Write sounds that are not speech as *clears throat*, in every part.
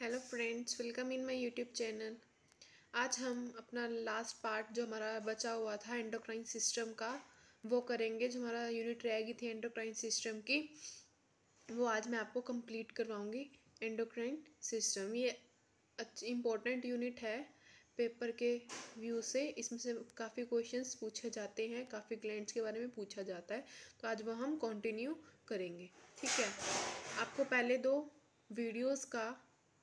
Hello friends welcome in my YouTube channel आज हम अपना लास्ट पार्ट जो हमारा बचा हुआ था एंडोक्राइन सिस्टम का, वो करेंगे, जो हमारा यूनिट रह गई थी एंडोक्राइन सिस्टम की, वो आज मैं आपको कंप्लीट करवाऊँगी एंडोक्राइन सिस्टम ये इम्पोर्टेंट यूनिट है पेपर के व्यू से, इसमें से काफ़ी क्वेश्चंस पूछे जाते हैं, काफ़ी ग्लैंड्स के बारे में पूछा जाता है तो आज वो हम कंटिन्यू करेंगे, ठीक है? आपको पहले दो वीडियोस का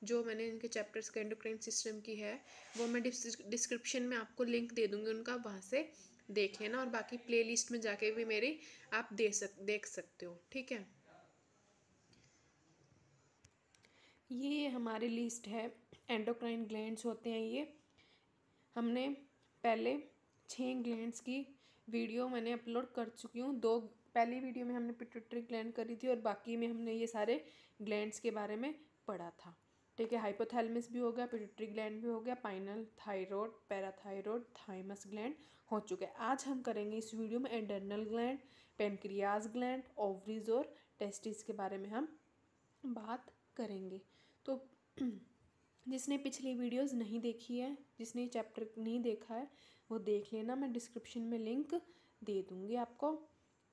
जो मैंने इनके चैप्टर्स का एंडोक्राइन सिस्टम की है, वो मैं डिस्क्रिप्शन में आपको लिंक दे दूँगी, उनका वहाँ से देख लेना और बाकी प्लेलिस्ट में जाके भी मेरी आप दे सक, देख सकते हो, ठीक है? ये हमारी लिस्ट है एंडोक्राइन ग्लैंड्स होते हैं ये। हमने पहले छः ग्लैंड्स की वीडियो मैंने अपलोड कर चुकी हूँ। दो, पहली वीडियो में हमने पिट्यूटरी ग्लैंड करी थी और बाकी में हमने ये सारे ग्लैंड्स के बारे में पढ़ा था। ठीक है हाइपोथैलमिस भी हो गया पिट्यूटरी ग्लैंड भी हो गया pineal thyroid parathyroid thymus gland हो चुके हैं। आज हम करेंगे इस वीडियो में adrenal gland pancreas gland ovaries और टेस्टिस के बारे में हम बात करेंगे। तो *clears throat* जिसने पिछली वीडियोस नहीं देखी है, जिसने चैप्टर नहीं देखा है, वो देख लेना, मैं डिस्क्रिप्शन में लिंक दे दूँगी आपको।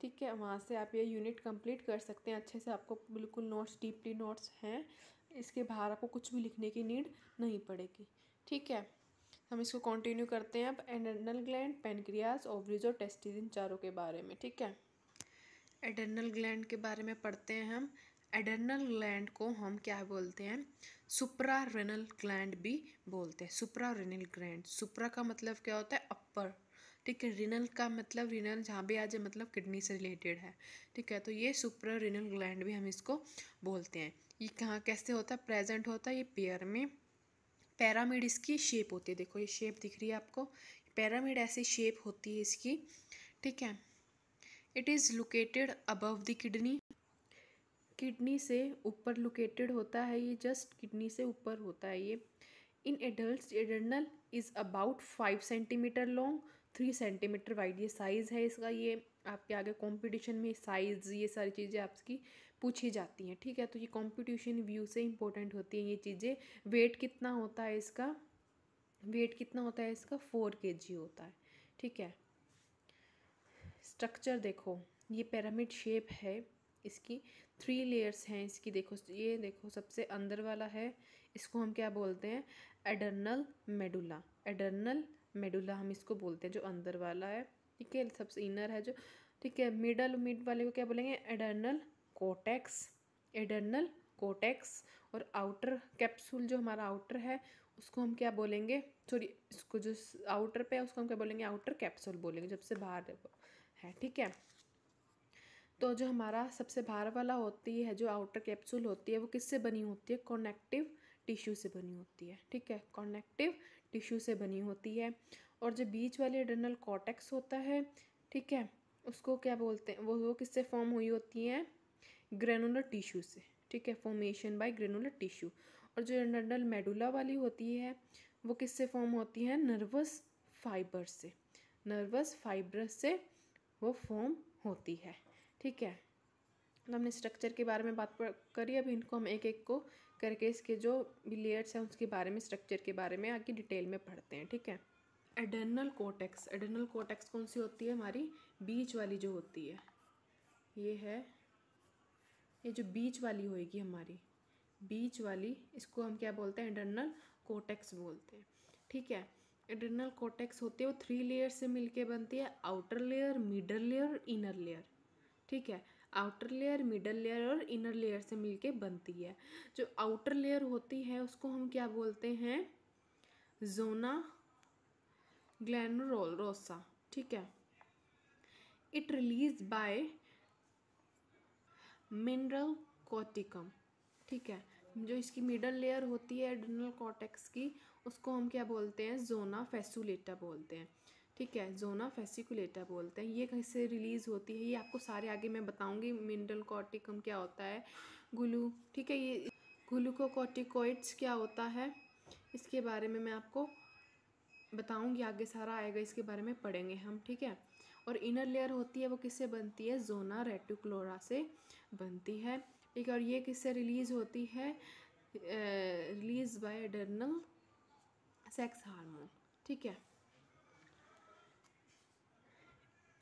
ठीक है, वहाँ से आप ये यूनिट कंप्लीट कर सकते हैं, अच्छे से आपको बिल्कुल नोट्स डीपली नोट्स हैं। इसके बाहर आपको कुछ भी लिखने की नीड नहीं पड़ेगी। ठीक है? हम इसको कंटिन्यू करते हैं अब एडर्नल ग्लैंड पेनक्रियाज ओवरीज और टेस्टिस इन चारों के बारे में। ठीक है? एडर्नल ग्लैंड के बारे में पढ़ते हैं हम। एडर्नल ग्लैंड को हम क्या बोलते हैं? सुप्रा रेनल ग्लैंड भी बोलते हैं। सुप्रा रेनल ग्लैंड सुप्रा का मतलब क्या होता है? अपर ठीक है? रिनल का मतलब रिनल जहाँ भी आ जाए मतलब किडनी से रिलेटेड है। ठीक है? तो ये सुप्रा रिनल ग्लैंड भी हम इसको बोलते हैं। ये कहाँ कैसे होता है? प्रेजेंट होता है ये पेयर में। पैरामिड इसकी शेप होती है। देखो ये शेप दिख रही है आपको। पैरामिड ऐसी शेप होती है इसकी। ठीक है? It is located above the kidney kidney से ऊपर लोकेटेड होता है ये। जस्ट किडनी से ऊपर होता है ये। In adult adrenal is about five centimetre long three centimetre wide ये साइज़ है इसका। ये आपके आगे कंपटीशन में साइज़ ये सारी चीज़ें आपकी पूछी जाती हैं, ठीक है? तो ये कॉम्पिटिशन व्यू से इंपॉर्टेंट होती हैं ये चीज़ें। वेट कितना होता है इसका? वेट कितना होता है इसका? फोर के जी होता है, ठीक है? स्ट्रक्चर देखो, ये पिरामिड शेप है इसकी। थ्री लेयर्स हैं इसकी, देखो, ये देखो, सबसे अंदर वाला है। इसको हम क्या बोलते हैं? एडर्नल मेडुला एडर्नल मेडुला हम इसको बोलते हैं, जो अंदर वाला है। ठीक है, सबसे इनर है जो। ठीक है मिडल मिड वाले को क्या बोलेंगे? एडर्नल कोटेक्स, एडर्नल कोटेक्स और आउटर कैप्सूल जो हमारा आउटर है, उसको हम क्या बोलेंगे? सॉरी इसको जो आउटर पे है, उसको हम क्या बोलेंगे? आउटर कैप्सूल बोलेंगे, जब से बाहर है ठीक है? तो जो हमारा सबसे बाहर वाला होती है, जो आउटर कैप्सूल होती है, वो किससे बनी होती है? कॉनेक्टिव टिश्यू से बनी होती है, ठीक है? कॉनेक्टिव टिश्यू से बनी होती है। और जो बीच वाली एडर्नल कॉटेक्स होता है, ठीक है? उसको क्या बोलते हैं? वो वो किससे फॉर्म हुई होती है? ग्रेनुलर टिश्यू से, ठीक है? फॉर्मेशन बाय ग्रेनुलर टिश्यू और जो एडर्नल मेडुला वाली होती है, वो किससे फॉर्म होती है? नर्वस फाइबर से. नर्वस फाइबर से वो फॉर्म होती है, ठीक है? तो हमने स्ट्रक्चर के बारे में बात करी अभी इनको हम एक एक को करके इसके जो भी लेयर्स हैं, उसके बारे में स्ट्रक्चर के बारे में आगे डिटेल में पढ़ते हैं, ठीक है? एडर्नल कोटेक्स एडर्नल कोटेक्स कौन सी होती है? हमारी बीच वाली जो होती है, ये है ये जो बीच वाली होएगी हमारी, बीच वाली, इसको हम क्या बोलते हैं? इंटरनल कोटेक्स बोलते हैं। ठीक है? इंटरनल कोटेक्स होती है, वो थ्री लेयर से मिलके बनती है आउटर लेयर मिडल लेयर और इनर लेयर ठीक है? आउटर लेयर मिडल लेयर और इनर लेयर से मिलके बनती है। जो आउटर लेयर होती है, उसको हम क्या बोलते हैं? जोना ग्लैनरोसा ठीक है? It release by mineral corticoid ठीक है? जो इसकी मिडल लेयर होती है एडर्नल कॉटेक्स की, उसको हम क्या बोलते हैं? जोना फेसुलेटा बोलते हैं, ठीक है? जोना फेसिकुलेटा बोलते हैं। ये कैसे रिलीज़ होती है? ये आपको सारे आगे मैं बताऊँगी। मिनरल कॉटिकम क्या होता है? गुलू, ठीक है? ये ग्लूकोकॉर्टिकोइड्स क्या होता है? इसके बारे में मैं आपको बताऊँगी। आगे सारा आएगा, इसके बारे में पढ़ेंगे हम, ठीक है? और इनर लेयर होती है, वो किससे बनती है? जोना रेटिकुलोरा से बनती है। ठीक है, और ये किससे रिलीज़ होती है? Release by adrenal sex hormone ठीक है?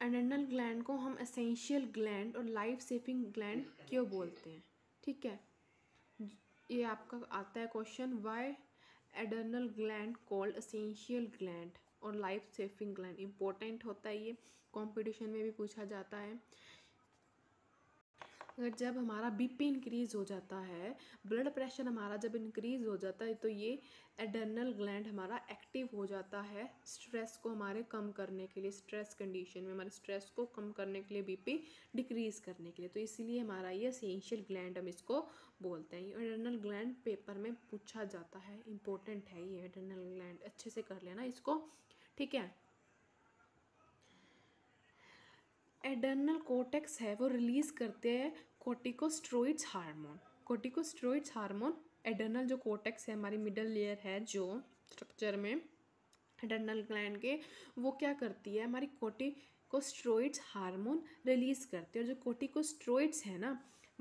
एडर्नल ग्लैंड को हम एसेंशियल ग्लैंड और लाइफ सेविंग ग्लैंड क्यों बोलते हैं? ठीक है? ये आपका आता है question why adrenal gland called essential gland और लाइफ सेविंग ग्लैंड इंपॉर्टेंट होता है ये। कंपटीशन में भी पूछा जाता है। अगर जब हमारा बीपी इंक्रीज़ हो जाता है ब्लड प्रेशर हमारा जब इंक्रीज़ हो जाता है तो ये एडर्नल ग्लैंड हमारा एक्टिव हो जाता है स्ट्रेस को हमारे कम करने के लिए स्ट्रेस कंडीशन में, हमारे स्ट्रेस को कम करने के लिए बीपी डिक्रीज़ करने के लिए। तो इसीलिए हमारा ये असेंशियल ग्लैंड हम इसको बोलते हैं। एडर्नल ग्लैंड पेपर में पूछा जाता है। इंपॉर्टेंट है ये एडर्नल ग्लैंड अच्छे से कर लेना इसको, ठीक है? एडर्नल कोटेक्स है, वो रिलीज़ करते हैं corticosteroids hormone. Corticosteroids hormone adrenal जो कोटेक्स है, हमारी मिडल लेयर है जो स्ट्रक्चर में, एडर्नल ग्लैंड के, वो क्या करती है, हमारी कोटिकोस्ट्रोइड्स हार्मोन रिलीज़ करती है। और जो कोटिकोस्ट्रोइड्स है ना,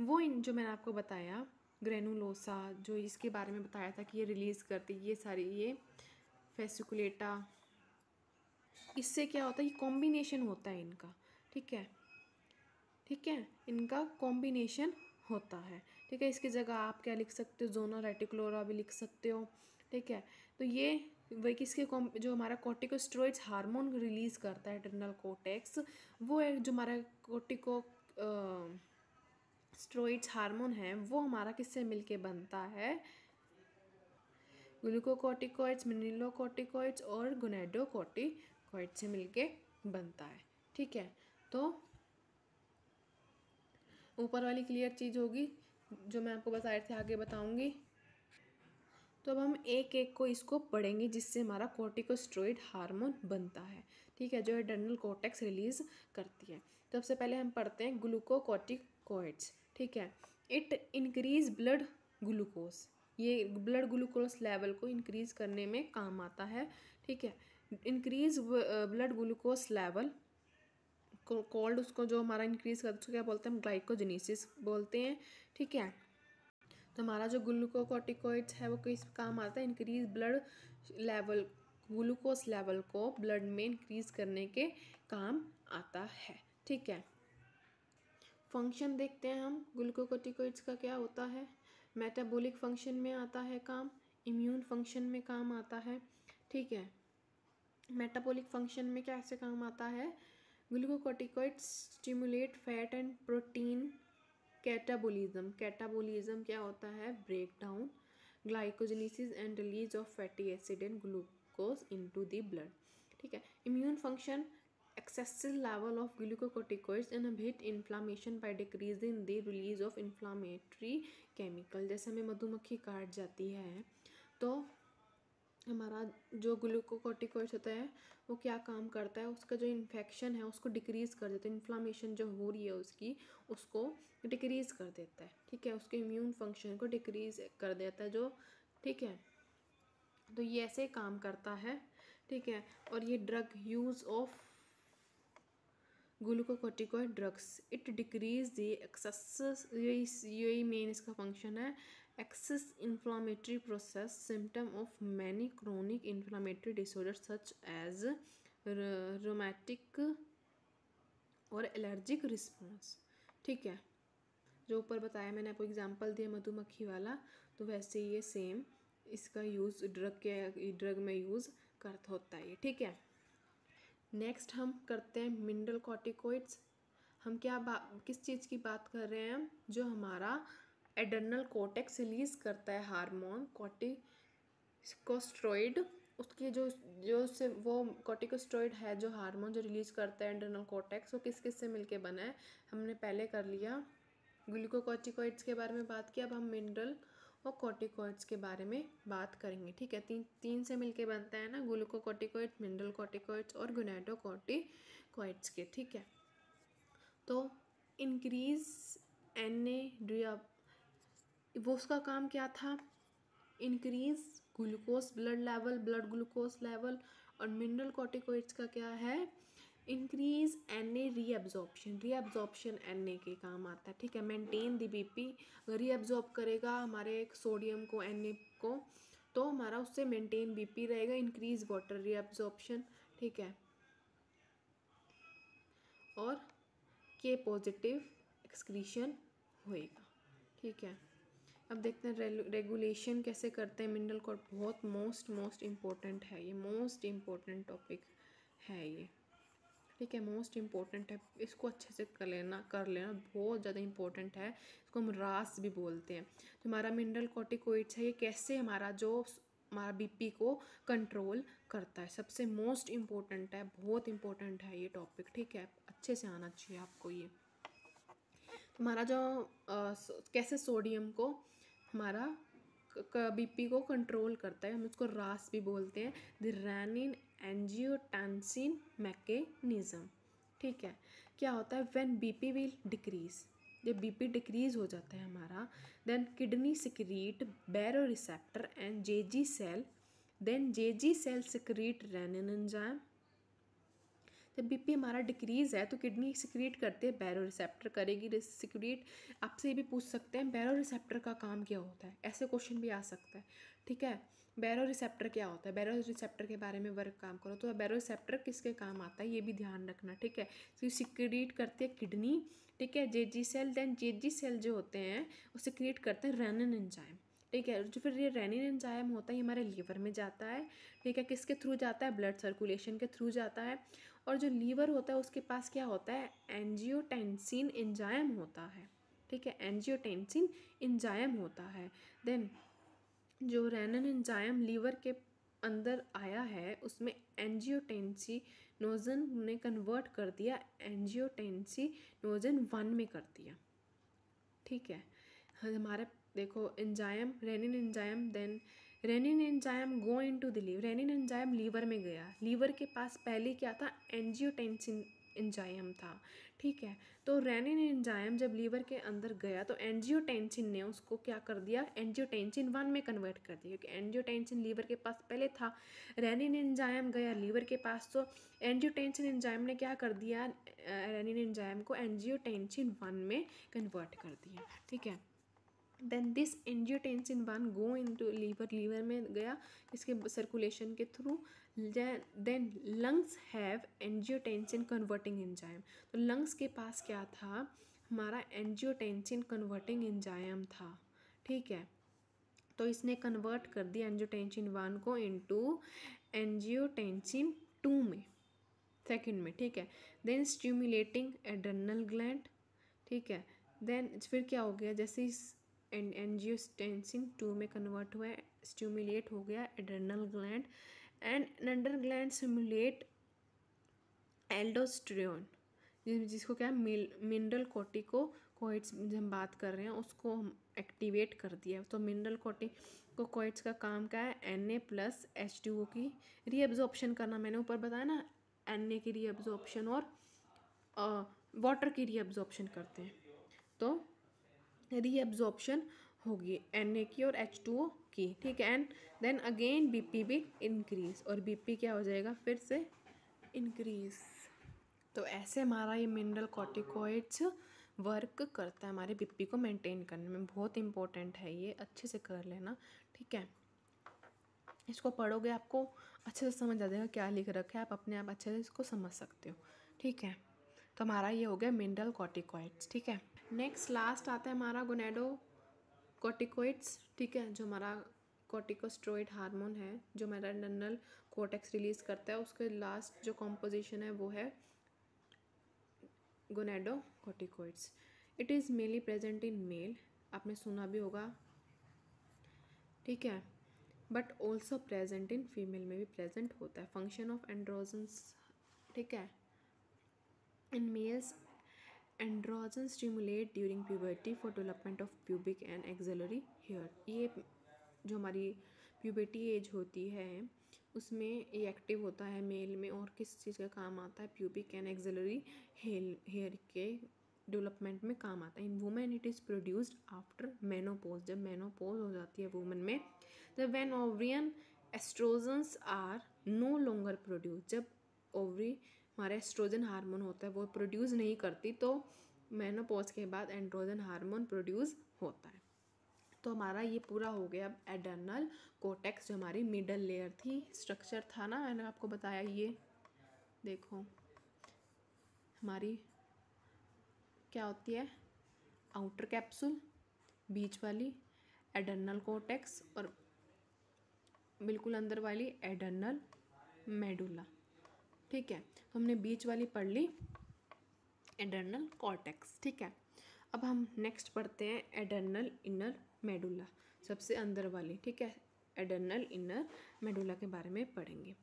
वो इन, जो मैंने आपको बताया, ग्रेनुलोसा, जो इसके बारे में बताया था कि ये रिलीज़ करती ये सारी, ये फेसिकुलेटा, इससे क्या होता है ये कॉम्बिनेशन होता है इनका। ठीक है? ठीक है? इनका कॉम्बिनेशन होता है। ठीक है? इसकी जगह आप क्या लिख सकते हो? जोना रेटिकुलोरा भी लिख सकते हो। ठीक है? तो ये वही किसके जो हमारा कोटिकोस्ट्रोइड्स हार्मोन रिलीज़ करता है टर्नल कोटेक्स वो है जो हमारा कोटिको स्ट्रोइड्स हार्मोन है, वो हमारा किससे मिलके बनता है? ग्लूकोकोटिकोइड्स मिनिलोकोटिकोइड्स और गुनेडोकोटिकोइड से मिलके बनता है। ठीक है? तो ऊपर वाली क्लियर चीज़ होगी, जो मैं आपको बता रहे थे आगे बताऊँगी। तो अब हम एक एक को इसको पढ़ेंगे, जिससे हमारा कोर्टिकोस्ट्रोइड हार्मोन बनता है। ठीक है, जो एडर्नल कोटेक्स रिलीज़ करती है। तो सबसे पहले हम पढ़ते हैं ग्लूकोकोटिकोइड्स ठीक है इट इंक्रीज ब्लड ग्लूकोज ये ब्लड ग्लूकोज लेवल को इंक्रीज करने में काम आता है। ठीक है increase blood glucose level called उसको जो हमारा इंक्रीज़ करता है उसको क्या बोलते हैं हम ग्लाइकोजेनेसिस बोलते हैं, ठीक है? तो हमारा जो ग्लूकोकोटिकोइड्स है, वो किस काम आता है? Increase blood level glucose level को ब्लड में इंक्रीज करने के काम आता है, ठीक है? फ़ंक्शन देखते हैं हम ग्लूकोकोटिकोइड्स का क्या होता है? मेटाबॉलिक फ़ंक्शन में आता है काम इम्यून फ़ंक्शन में काम आता है, ठीक है? मेटाबॉलिक फ़ंक्शन में कैसे काम आता है? Glucocorticoids stimulate fat and protein catabolism. Catabolism क्या होता है? Break down glycogenesis and release of fatty acid and glucose into the blood. ठीक है? Immune function excessive level of glucocorticoids inhibit inflammation by decreasing the release of inflammatory chemical जैसे हमें मधुमक्खी काट जाती है तो हमारा जो ग्लूकोकोटिकोइड्स होता है, वो क्या काम करता है? उसका जो इन्फेक्शन है, उसको डिक्रीज़ कर देता है। इन्फ्लामेशन जो हो रही है उसकी, उसको डिक्रीज़ कर देता है। ठीक है? उसके इम्यून फ़ंक्शन को डिक्रीज़ कर देता है जो, ठीक है? तो ये ऐसे काम करता है। ठीक है? और ये drug use of glucocorticoid drugs it decrease the excess यही यही मेन इसका फ़ंक्शन है। Excess inflammatory process, symptom of many chronic inflammatory disorders such as rheumatic और एलर्जिक रिस्पॉन्स ठीक है? जो ऊपर बताया मैंने आपको एग्जांपल दिया मधुमक्खी वाला तो वैसे ये सेम इसका यूज़ ड्रग के ड्रग में यूज़ करता होता है ये, ठीक है? नेक्स्ट हम करते हैं मिनरल कॉटिकोइड्स हम क्या बात किस चीज़ की बात कर रहे हैं? जो हमारा एडर्नल कोटेक्स रिलीज़ करता है हार्मोन कॉर्टिकोस्ट्रॉइड। उसके जो जो से वो कॉर्टिकोस्ट्रॉइड है, जो हार्मोन जो रिलीज़ करता है एडर्नल कोटेक्स वो किस किस से मिलके बना है? हमने पहले कर लिया ग्लूकोकॉर्टिकोइड्स के बारे में बात किया अब हम मिनरल और कॉर्टिकोइड्स के बारे में बात करेंगे, ठीक है? तीन तीन से मिलके बनता है ना ग्लूकोकॉर्टिकोइड्स मिनरल कॉर्टिकोइड्स और गुनेडोकॉर्टिकोइड्स के, ठीक है? तो इंक्रीज एन ए वो उसका काम क्या था? Increase glucose blood level blood glucose level और मिनरल कॉर्टिकोइड्स का क्या है? Increase N A reabsorption reabsorption N A के काम आता है, ठीक है? Maintain the B P reabsorb करेगा हमारे सोडियम को एन ए को तो हमारा उससे मेंटेन बी पी रहेगा इंक्रीज वाटर रीअब्जॉर्प्शन ठीक है? और के पॉजिटिव एक्सक्रीशन होएगा, ठीक है? अब देखते हैं रेगुलेशन कैसे करते हैं मिनरल कोड बहुत मोस्ट मोस्ट इम्पोर्टेंट है ये मोस्ट इम्पोर्टेंट टॉपिक है ये। ठीक है मोस्ट इम्पोर्टेंट है इसको अच्छे से कर लेना कर लेना बहुत ज़्यादा इम्पोर्टेंट है इसको हम रास भी बोलते हैं। तो हमारा मिनरल कॉटिकोइड्स है ये कैसे हमारा जो हमारा बीपी को कंट्रोल करता है। सबसे मोस्ट इम्पोर्टेंट है बहुत इम्पोर्टेंट है ये टॉपिक ठीक है? अच्छे से आना चाहिए आपको ये। हमारा जो आ, कैसे सोडियम को हमारा बीपी को कंट्रोल करता है। हम उसको रास भी बोलते हैं। द रैनिन एंजियोटेंसिन मैकेनिज्म ठीक है? क्या होता है? व्हेन बीपी विल डिक्रीज जब बीपी डिक्रीज हो जाता है हमारा then kidney secrete baroreceptor and J G cell then J G cell secrete renin enzyme जब बीपी हमारा डिक्रीज़ है तो किडनी सिक्रिएट करते हैं बैरो रिसेप्टर करेगी सिक्रिएट आपसे ये भी पूछ सकते हैं बैरो रिसेप्टर का काम क्या होता है? ऐसे क्वेश्चन भी आ सकता है, ठीक है? बैरो रिसेप्टर क्या होता है? बैरो रिसेप्टर के बारे में वर्क काम करो तो बैरो रिसेप्टर किसके काम आता है? ये भी ध्यान रखना, ठीक है? तो सिक्रिएट करते हैं किडनी ठीक है? J G cell then J G cell जो होते हैं, वो सिक्रीट करते हैं रेनिन एंजाइम ठीक है? जो फिर ये रेनिन एंजाइम होता है, ये हमारे लीवर में जाता है, ठीक है? किसके थ्रू जाता है? ब्लड सर्कुलेशन के थ्रू जाता है। और जो लीवर होता है उसके पास क्या होता है? एंजियोटेंसिन एंजाइम होता है। ठीक है? एनजियोटेंसिन एंजाइम होता है। देन जो रेनन एंजाइम लीवर के अंदर आया है, उसमें एनजियोटेंसी नोजन ने कन्वर्ट कर दिया एनजियोटेंसी नोजन वन में कर दिया। ठीक है? हमारे, देखो, enzyme, renin enzyme then renin enzyme go into the liver. Renin enzyme liver में गया। लीवर के पास पहले क्या था? एंजियोटेंसिन एंजाइम था। ठीक है? तो रेनिन एंजाइम जब लीवर के अंदर गया तो एंजियोटेंसिन ने उसको क्या कर दिया? एंजियोटेंसिन वन में कन्वर्ट कर दिया, क्योंकि एंजियोटेंसिन लीवर के पास पहले था। रेनिन एंजाइम गया लीवर के पास तो एंजियोटेंसिन एंजाइम ने क्या कर दिया? रेनिन एंजाइम को एंजियोटेंसिन वन में कन्वर्ट कर दिया। ठीक है? Then this angiotensin one go into liver liver में गया, इसके सर्कुलेशन के through then lungs have angiotensin converting enzyme तो लंग्स के पास क्या था? हमारा एंजियोटेंसिन कन्वर्टिंग एंजाइम था, ठीक है? तो इसने कन्वर्ट कर दिया एंजियोटेंसिन वन को इनटू एंजियोटेंसिन टू में सेकंड में, ठीक है? देन स्टिमुलेटिंग एड्रेनल ग्लैंड ठीक है? देन फिर क्या हो गया? जैसे इस एंड एनजियोस्टेंसिन टू में कन्वर्ट हुआ है स्टिमुलेट हो गया एड्रेनल ग्लैंड एंड नंडर ग्लैंड स्टिमुलेट एल्डोस्ट्रियोन जिसको क्या मिनरल कोटिको कोइट्स हम बात कर रहे हैं, उसको हम एक्टिवेट कर दिया तो मिनरल कोटिको कोइट्स का काम क्या है? N A plus H two O की रीअब्जॉर्प्शन करना। मैंने ऊपर बताया ना एन ए की रीअब्जॉर्प्शन और वाटर की रीअब्जॉर्प्शन करते हैं। तो रीअब्जॉर्प्शन होगी एन ए की और एच टू ओ की, ठीक है? And then again B P भी इंक्रीज और बी पी क्या हो जाएगा? फिर से इंक्रीज तो ऐसे हमारा ये मिनरल कॉटिकॉइड्स वर्क करता है हमारे बीपी को मेंटेन करने में। बहुत इंपॉर्टेंट है ये, अच्छे से कर लेना, ठीक है? इसको पढ़ोगे आपको अच्छे से समझ आ जाएगा क्या लिख रखा है, आप अपने आप अच्छे से इसको समझ सकते हो, ठीक है? तो हमारा ये हो गया मिनरल कॉटिकॉइड्स ठीक है? नेक्स्ट लास्ट आता है हमारा गोनेडो कॉटिकोइड्स ठीक है? जो हमारा कॉटिकोस्ट्रोइड हार्मोन है, जो हमारा ननल कोटेक्स रिलीज़ करता है, उसके लास्ट जो कॉम्पोजिशन है, वो है gonadocorticoids it is mainly present in male आपने सुना भी होगा। ठीक है? But also present in female में भी प्रेजेंट होता है। फ़ंक्शन ऑफ़ एंड्रोजन्स ठीक है? In males androgen stimulate during puberty for development of pubic and axillary hair ये जो हमारी प्यूबर्टी एज होती है, उसमें ये एक्टिव होता है मेल में और किस चीज़ का काम आता है? प्यूबिक एंड एक्सेलरी हेयर के डेवलपमेंट में काम आता है। In women it is produced after menopause जब मेनोपोज हो जाती है वुमेन में, जब when ovarian estrogens are no longer produce जब ओवरी हमारा एस्ट्रोजन हार्मोन होता है, वो प्रोड्यूस नहीं करती तो मेनोपॉज के बाद एंड्रोजन हार्मोन प्रोड्यूस होता है। तो हमारा ये पूरा हो गया अब एडर्नल कोटेक्स जो हमारी मिडल लेयर थी स्ट्रक्चर था ना, मैंने आपको बताया ये, देखो, हमारी क्या होती है आउटर कैप्सूल बीच वाली एडर्नल कोटेक्स और बिल्कुल अंदर वाली एडर्नल मेडुला ठीक है? तो हमने बीच वाली पढ़ ली, एडर्नल कॉर्टेक्स। ठीक है? अब हम नेक्स्ट पढ़ते हैं, एडर्नल इनर मेडुला। सबसे अंदर वाली, ठीक है? एडर्नल इनर मेडुला के बारे में पढ़ेंगे।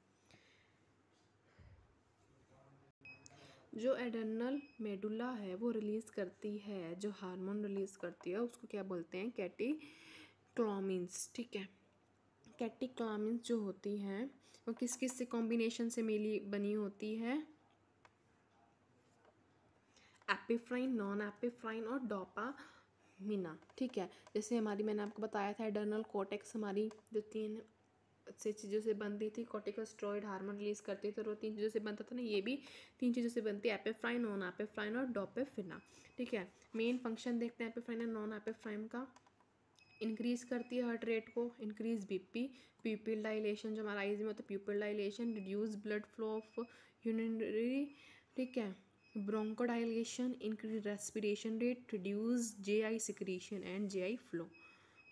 जो एडर्नल मेडुला है, वो रिलीज़ करती है, जो हार्मोन रिलीज़ करती है, उसको क्या बोलते हैं? कैटी क्लोमिन्स, ठीक है? कैटी क्लोमिन्स जो होती हैं, वो किस किस से कॉम्बिनेशन से मिली बनी होती है? एपिफ्राइन नॉन एपिफ्राइन और डोपा मीना ठीक है? जैसे हमारी, मैंने आपको बताया था एडर्नल कोटेक्स हमारी जो तीन से चीज़ों से बनती थी कॉर्टिकोस्ट्रॉइड हार्मोन रिलीज़ करती थी, और वो तीन चीज़ों से बनता था ना, ये भी तीन चीज़ों से बनती है एपेफ्राइन नॉन एपेफ्राइन और डोपेफिना ठीक है? मेन फ़ंक्शन देखते हैं एपेफ्राइन और नॉन एपेफ्राइन का। इंक्रीज करती है हार्ट रेट को इंक्रीज बीपी प्यूपिल डाइलेशन जो हमारा आइज़ में होता है pupil dilation reduce blood flow of urinary ठीक है? Bronchodilation increase respiration rate reduce J I secretion and J I flow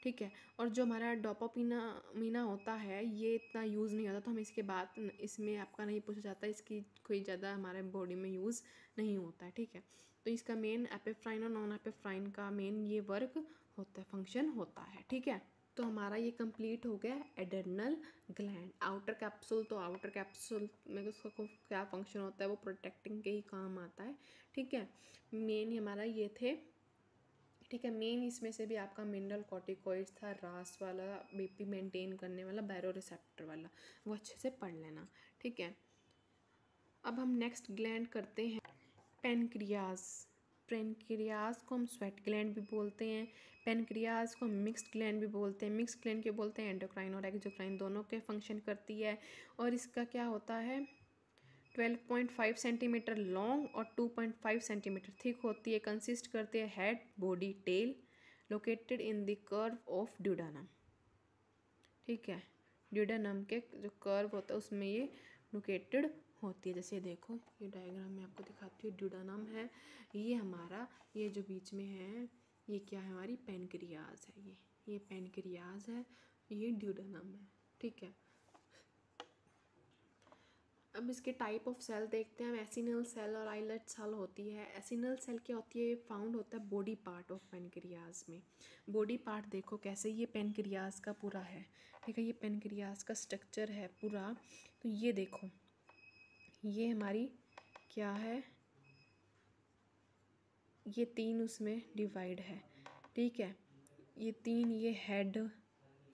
ठीक है? और जो हमारा डोपापीना मीना होता है, ये इतना यूज़ नहीं होता तो हम इसके बाद, इसमें आपका नहीं पूछा जाता, इसकी कोई ज़्यादा हमारे बॉडी में यूज़ नहीं होता है ठीक है? तो इसका मेन एपेफ्राइन और नॉन एपेफ्राइन का मेन ये वर्क होता है फ़ंक्शन होता है, ठीक है? तो हमारा ये कंप्लीट हो गया एडर्नल ग्लैंड आउटर कैप्सूल तो आउटर कैप्सूल में उसका क्या फ़ंक्शन होता है, वो प्रोटेक्टिंग के ही काम आता है, ठीक है? मेन हमारा ये थे, ठीक है? मेन इसमें से भी आपका मिनरल कॉर्टिकॉइड्स था, रास वाला बीपी मेंटेन करने वाला बैरो रिसेप्टर वाला, वो अच्छे से पढ़ लेना, ठीक है? अब हम नेक्स्ट ग्लैंड करते हैं पेनक्रियाज पेनक्रियाज को हम स्वेट ग्लैंड भी बोलते हैं पेनक्रियाज को मिक्स्ड ग्लैंड भी बोलते हैं। मिक्स्ड ग्लैंड के बोलते हैं? एंडोक्राइन और एक्जोक्राइन दोनों के फ़ंक्शन करती है। और इसका क्या होता है? Twelve point five centimetre long और two point five centimetre thick होती है। कंसिस्ट करती है head body tail located in the curve of duodenum ठीक है? ड्यूडानम के जो कर्व होता है, उसमें ये लोकेटेड होती है। जैसे देखो, ये डायग्राम में आपको दिखाती हूँ। ड्यूडानम है। ये हमारा, ये जो बीच में है, ये क्या है हमारी? पेनक्रियाज है ये। ये पेनक्रियाज है, ये ड्यूडानम है। ठीक है? अब इसके टाइप ऑफ़ सेल देखते हैं। एसिनल सेल और आइलेट सेल होती है। एसिनल सेल क्या होती है? ये फाउंड होता है बॉडी पार्ट ऑफ़ पेनक्रियाज में। बॉडी पार्ट देखो कैसे ये पेनक्रियाज का पूरा है। ठीक है? ये पेनक्रियाज का स्ट्रक्चर है पूरा। तो ये देखो। ये हमारी क्या है? ये तीन उसमें डिवाइड है। ठीक है? ये तीन, ये हेड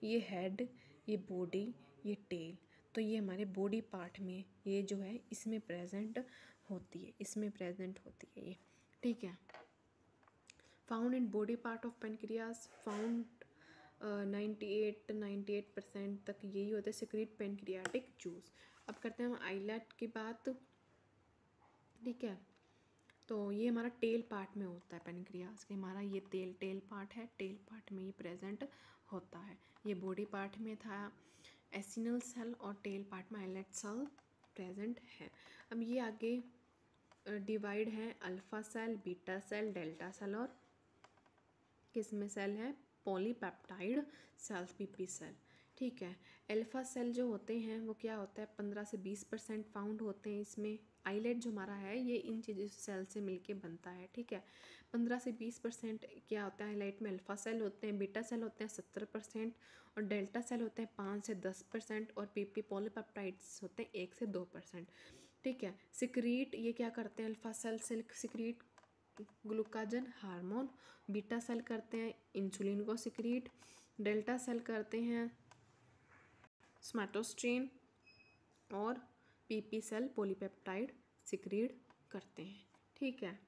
ये हेड ये बॉडी ये टेल तो ये हमारे बॉडी पार्ट में ये जो है, इसमें प्रेजेंट होती है। इसमें प्रेजेंट होती है ये। ठीक है? Found in body part of pancreas found ninety eight ninety eight percent तक यही होता है सिक्रीट पेनक्रियाटिक जूस अब करते हैं हम आईलेट की बात। ठीक है? तो ये हमारा टेल पार्ट में होता है पेनक्रियाज के। हमारा ये तेल टेल पार्ट है। टेल पार्ट में ये प्रेजेंट होता है। ये बॉडी पार्ट में था। एसिनल सेल और टेल पार्ट में आइलेट सेल प्रेजेंट है। अब ये आगे डिवाइड है। Alpha cell beta cell delta cell और किसमें सेल है? पॉलीपेप्टाइड सेल्स पीपी सेल, ठीक है? अल्फ़ा सेल जो होते हैं, वो क्या होता है? पंद्रह से बीस परसेंट फाउंड होते हैं इसमें। आईलेट जो हमारा है, ये इन चीज़ों सेल से मिलके बनता है, ठीक है? पंद्रह से बीस परसेंट क्या होता है? हाईलाइट में अल्फ़ा सेल होते हैं, बीटा सेल होते हैं, सत्तर परसेंट, और डेल्टा सेल होते हैं, पाँच से दस परसेंट, और पीपी पॉलीपेप्टाइड्स होते हैं, एक से दो परसेंट, ठीक है? सिक्रीट ये क्या करते हैं? Alpha cell silk secrete glucagon hormone beta cell करते हैं इंसुलिन को सिक्रीट डेल्टा सेल करते हैं स्मैटोस्ट्रीन और पीपी सेल पॉलीपेप्टाइड सिक्रीड करते हैं। ठीक है?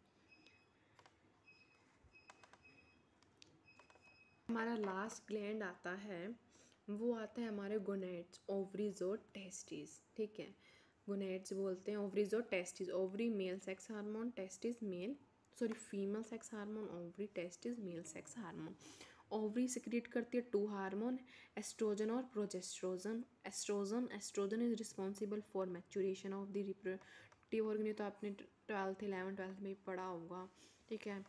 हमारा लास्ट ग्लैंड आता है, वो आता है हमारे गोनेट्स ओवरीज और टेस्टिस ठीक है? गोनेट्स बोलते हैं ओवरीज और testis ovary male sex hormone testis male sorry female sex hormone ovary testis male sex hormone ovary secrete करती है टू हार्मोन एस्ट्रोजन और progesterone estrogen estrogen is responsible for maturation of the reproductive organ तो आपने twelfth eleven twelfth में पढ़ा होगा, ठीक है?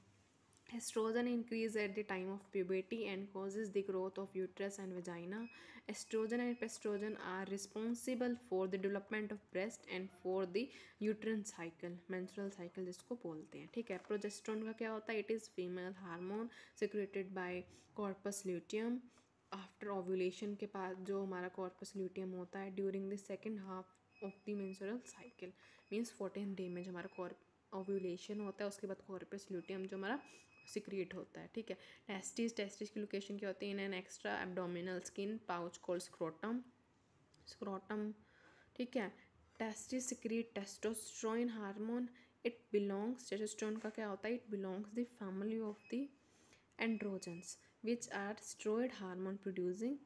Estrogen increase at the time of puberty and causes the growth of uterus and vagina estrogen and progesterone are responsible for the development of breast and for the uterine cycle menstrual cycle जिसको बोलते हैं। ठीक है? Progesterone का क्या होता है? It is female hormone secreted by corpus luteum after ovulation के बाद जो हमारा कॉर्पस ल्यूटियम होता है during the second half of the menstrual cycle means fourteen day में जो हमारा कॉर्प ओव्यूलेशन होता है, उसके बाद कॉर्पस ल्यूटियम जो हमारा सिक्रिएट होता है, ठीक है? टेस्टिस टेस्टिस की लोकेशन क्या होती है? In an extra abdominal skin pouch called scrotum scrotum ठीक है? Testis secrete testosterone hormone it belongs testosterone का क्या होता है? It belongs the family of the androgens which are steroid hormone producing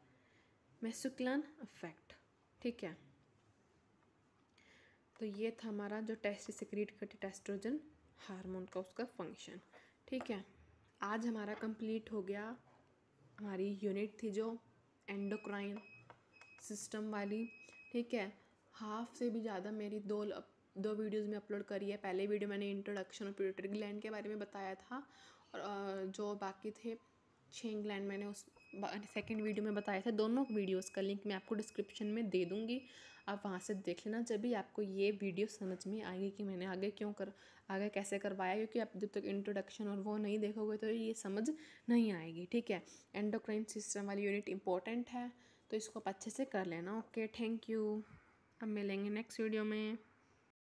masculine affect ठीक है? तो ये था हमारा जो टेस्ट सिक्रिएट करते टेस्ट्रोजन हार्मोन का उसका फ़ंक्शन ठीक है। आज हमारा कंप्लीट हो गया हमारी यूनिट थी जो एंडोक्राइन सिस्टम वाली। ठीक है हाफ़ से भी ज़्यादा मेरी दो दो वीडियोस में अपलोड करी है। पहले वीडियो मैंने इंट्रोडक्शन और प्यूटरी ग्लैंड के बारे में बताया था और जो बाकी थे छः ग्लैंड मैंने उस सेकंड वीडियो में बताया था। दोनों वीडियोस का लिंक मैं आपको डिस्क्रिप्शन में दे दूँगी। आप वहाँ से देख लेना, जब भी आपको ये वीडियो समझ में आएगी कि मैंने आगे क्यों कर, आगे कैसे करवाया, क्योंकि आप जब तक इंट्रोडक्शन और वो नहीं देखोगे तो ये समझ नहीं आएगी, ठीक है? एंडोक्राइन सिस्टम वाली यूनिट इंपॉर्टेंट है तो इसको आप अच्छे से कर लेना ओके थैंक यू अब मिलेंगे नेक्स्ट वीडियो में.